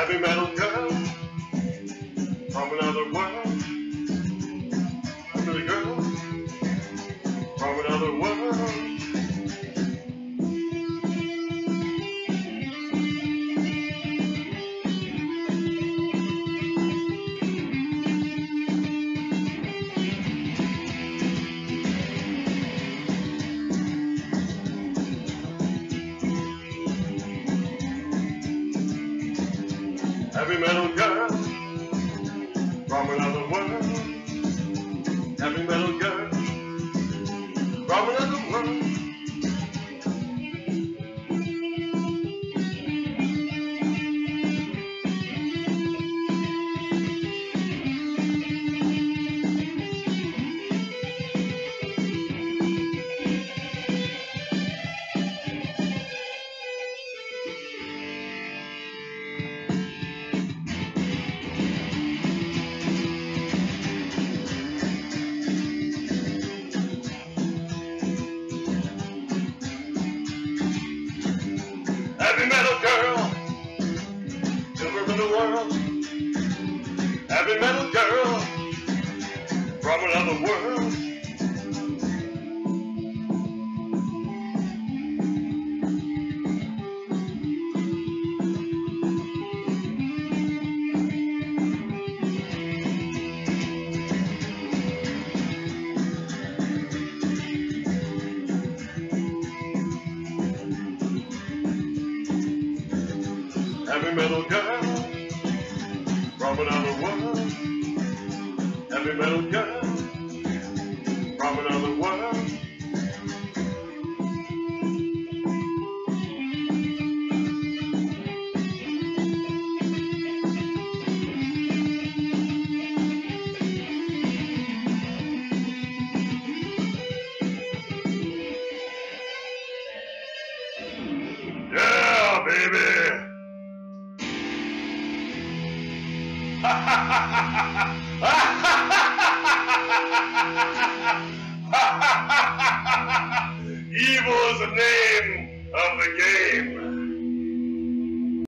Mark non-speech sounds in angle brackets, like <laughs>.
Heavy metal girl. Heavy metal Heavy metal girl from another world. Heavy metal girl from another world. Heavy metal girl <laughs> Evil is the name of the game.